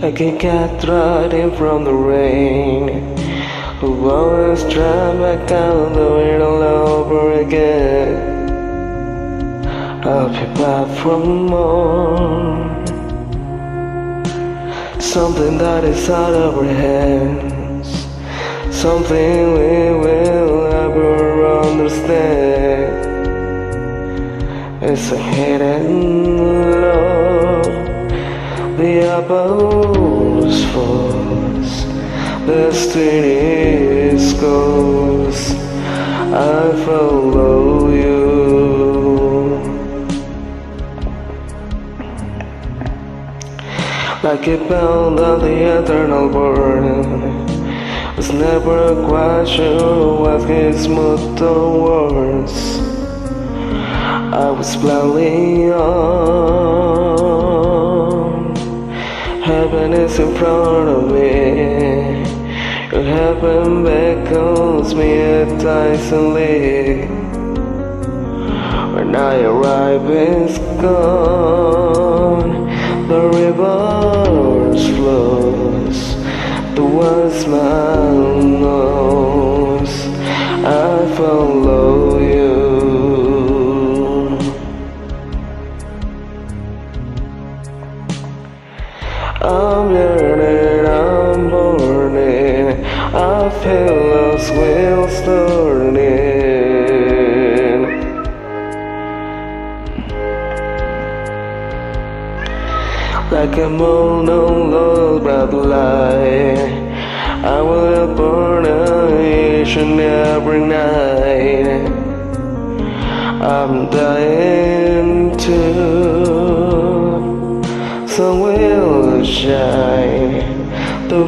Like a cat running from the rain. Who always try back out the way all over again. I'll be back from more Something that is out of our hands. Something we will never understand. It's a hidden The apples falls Destiny's goes I follow you. Like a bound on the eternal burden Was never quite sure what his motto was I was blindly on In front of me. Your heaven beckons me enticingly When I arrive it's gone. The river flows towards my I'm yearning, I'm burning. I feel us wheels turning. like a moon on the bright light. I will burn each and every night. I'm dying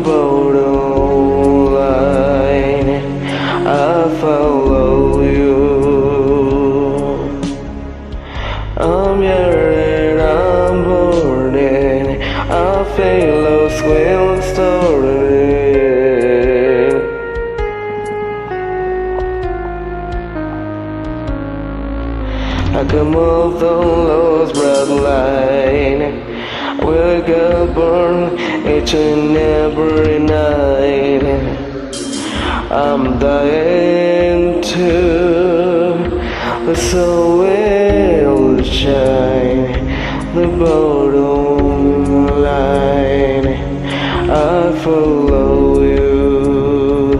bottom. I follow you. I'm yearning, I'm burning. I feel lost when starting. I come off the lost bright line. We'll get burned each and every night. I'm dying to, sun will shine the bottom line. I follow you,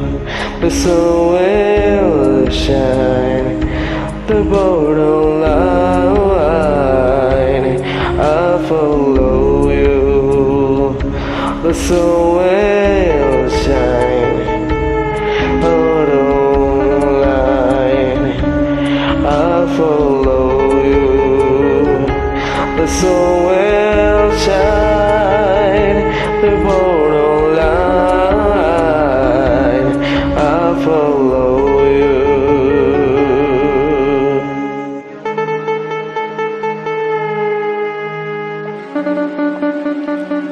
the sun will shine the bottom the sun will follow you. The so well shine. I follow you. The